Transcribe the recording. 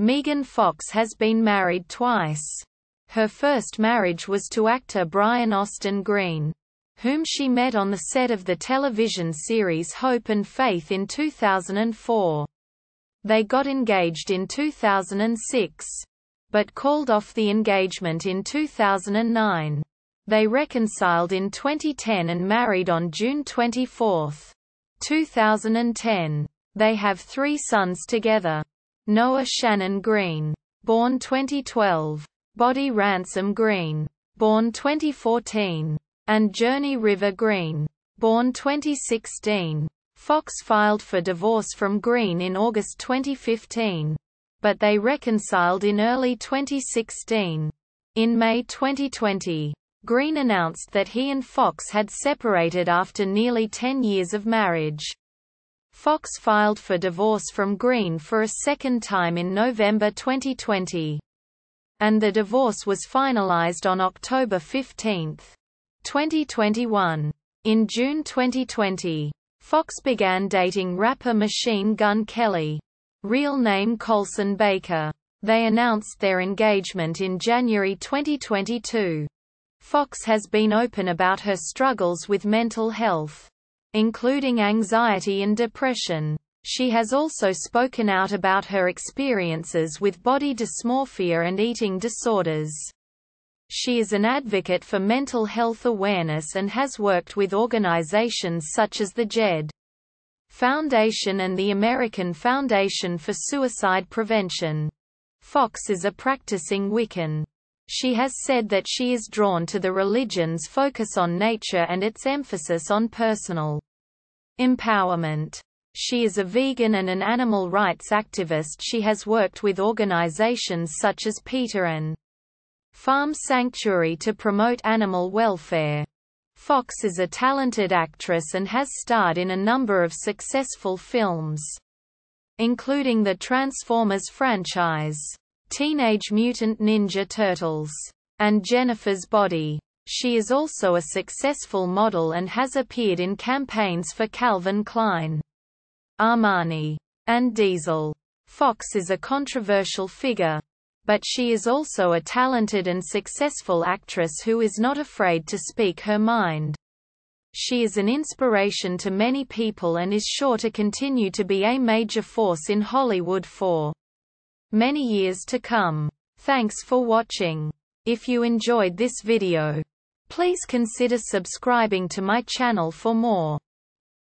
Megan Fox has been married twice. Her first marriage was to actor Brian Austin Green, whom she met on the set of the television series Hope and Faith in 2004. They got engaged in 2006, but called off the engagement in 2009. They reconciled in 2010 and married on June 24, 2010. They have three sons together. Noah Shannon Green, born 2012, Bodhi Ransom Green, born 2014, and Journey River Green, born 2016. Fox filed for divorce from Green in August 2015, but they reconciled in early 2016. In May 2020, Green announced that he and Fox had separated after nearly 10 years of marriage. Fox filed for divorce from Green for a second time in November 2020. And the divorce was finalized on October 15, 2021. In June 2020, Fox began dating rapper Machine Gun Kelly, real name Colson Baker. They announced their engagement in January 2022. Fox has been open about her struggles with mental health including anxiety and depression. She has also spoken out about her experiences with body dysmorphia and eating disorders. She is an advocate for mental health awareness and has worked with organizations such as the JED Foundation and the American Foundation for Suicide Prevention. Fox is a practicing Wiccan. She has said that she is drawn to the religion's focus on nature and its emphasis on personal empowerment. She is a vegan and an animal rights activist she has worked with organizations such as PETA and Farm Sanctuary to promote animal welfare. Fox is a talented actress and has starred in a number of successful films, including the Transformers franchise. Teenage Mutant Ninja Turtles, and Jennifer's Body. She is also a successful model and has appeared in campaigns for Calvin Klein, Armani, and Diesel. Fox is a controversial figure, but she is also a talented and successful actress who is not afraid to speak her mind. She is an inspiration to many people and is sure to continue to be a major force in Hollywood for many years to come. Thanks for watching. If you enjoyed this video, please consider subscribing to my channel for more.